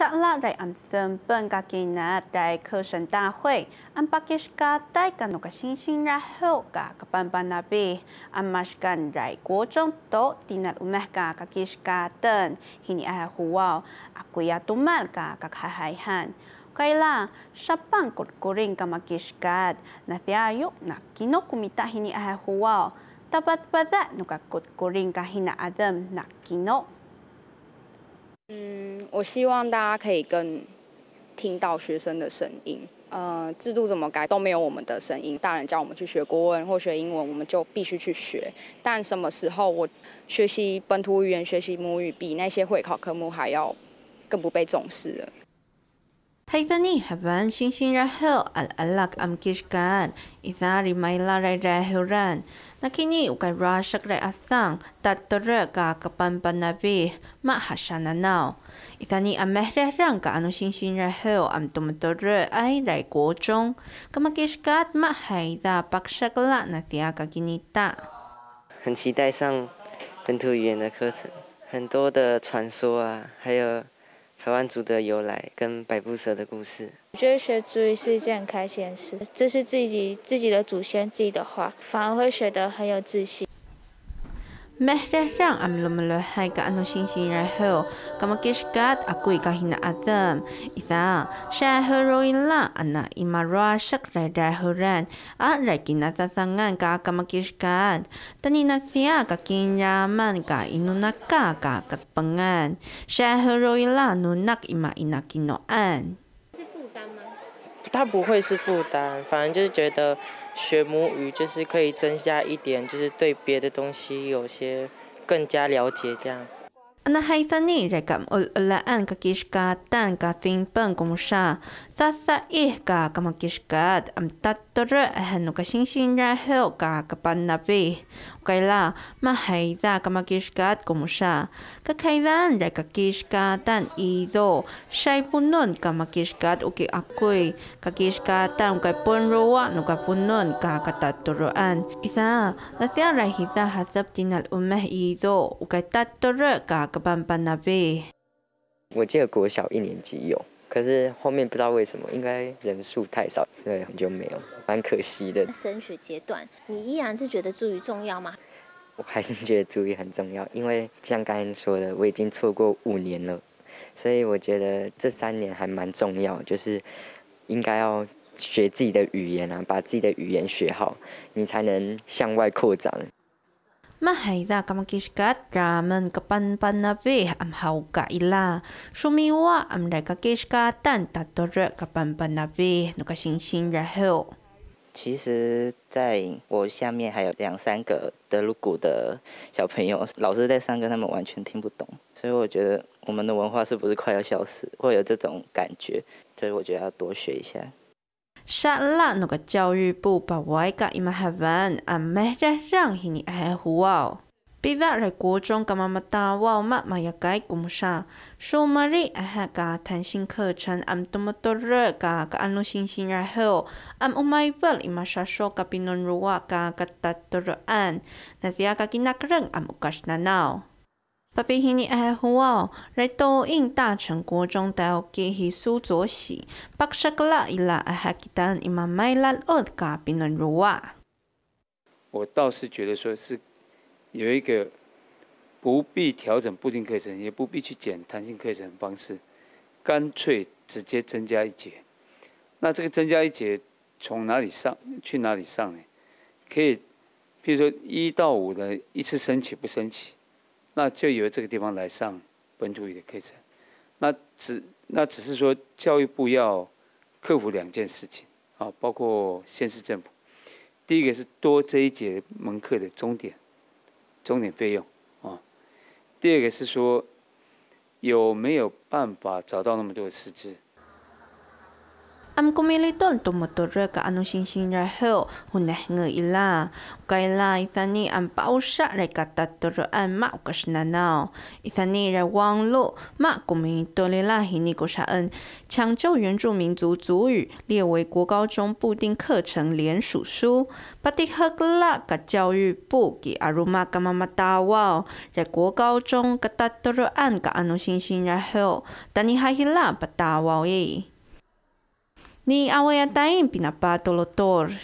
下拉来安分本个今日在课程大会，安巴基斯卡带个那个星星然后个个班班那边，安马斯干在国中都听那乌麦个个基斯卡等，今年还好啊，阿贵亚都买个个海海汉。Kaya sa pangkuring ka makiskat na tiayo na kinokumita hini ahahuwa tapat pada nuka kuring ka hina adam na kino 嗯，我希望大家可以更听到学生的声音。呃，制度怎么改都没有我们的声音。大人叫我们去学国文或学英文，我们就必须去学。但什么时候我学习本土语言、学习母语，比那些会考科目还要更不被重视了？Haithani haban sing sing rahel al alak am kishkan ithari maila rai rahuran nakini ukai rashak rai athang tatore ka kapan panabi ma hasananao. ithani amehre rang ka anu sing sing rahel am tumtore ai rai ko chong kama kishkat ma haida pakshakla na tia ka kinita 很期待上本土语言的课程，很多的传说啊，还有。台湾族的由来跟百步蛇的故事，我觉得学族语是一件很开心的事，这是自己自己的祖先自己的话，反而会学得很有自信。Mehrang am lumuluhay ka no sing-sing raho, kamakishkat ako'y kahina adam. Ita, siya heroin la, ana imarwasak ray rahuran, a ra kinatatangan ka kamakishkat. Tanina sia kakinyaman ka inunaka ka ka pang an Siya heroin la nunak ima inakinoan. 它不会是负担，反正就是觉得学母语就是可以增加一点，就是对别的东西有些更加了解这样。那海，我个个分本，一个么，个星星，然后个那边。Kaila mahayda kamakishkat kumusha. Kakaidan rekakishkatan ido. Shay punon kamakishkat uki akoy. Kakishkatan ukay punruwa nuka punon ka katattoroan. Isa, natya rahita hasab tinal umeh ido. Ukay tattore ka 我记得国小一年级有， 可是后面不知道为什么，应该人数太少，所以就没有，蛮可惜的。升学阶段，你依然是觉得注语重要吗？我还是觉得注语很重要，因为像刚才说的，我已经错过五年了，所以我觉得这三年还蛮重要，就是应该要学自己的语言啊，把自己的语言学好，你才能向外扩展。其实，在我下面还有两三个德鲁古的小朋友，老师在上课，他们完全听不懂，所以我觉得我们的文化是不是快要消失？会有这种感觉，所以我觉得要多学一下。山拉那个教育部把外个伊玛哈文阿没得让伊尼爱胡哦。比如来国中干嘛嘛大哇嘛嘛也该顾上，说嘛哩啊哈个弹性课程俺多么多热个个安路星星然后俺乌买不伊玛啥说个比侬如哇个个达多热俺，那第二个给那个人俺乌个是那闹。特别今年还好哦，在抖音大成国中到给他苏左喜，巴沙格拉伊拉还记得伊妈买了二个冰人肉啊。我倒是觉得说是有一个不必调整固定课程，也不必去减弹性课程的方式，干脆直接增加一节。那这个增加一节从哪里上去哪里上呢？可以，譬如说一到五的一次升起不升起。那就由这个地方来上本土语的课程，那只那只是说教育部要克服两件事情啊，包括县市政府。第一个是多这一节门课的终点，终点费用啊。第二个是说有没有办法找到那么多师资。Am kumilitol tumuturo ka ano sinsin raho huneh nge ila. Kaila ifani am pausha re kataturo an ma ukashnanao Ifani re wang lo ma kumilitolila hini ko sha en 抢救原住民族族语列为国高中部定课程联署书。巴蒂赫格拉个教育部给阿鲁玛干妈妈大哇，在国高中个达多罗安个安诺星星然后，但你还希拉巴大哇耶。ni awayan tayin pinapatolotor.